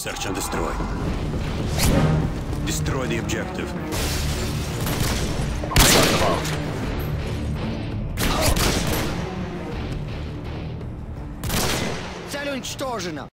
Search and destroy. Destroy the objective. Цель уничтожена.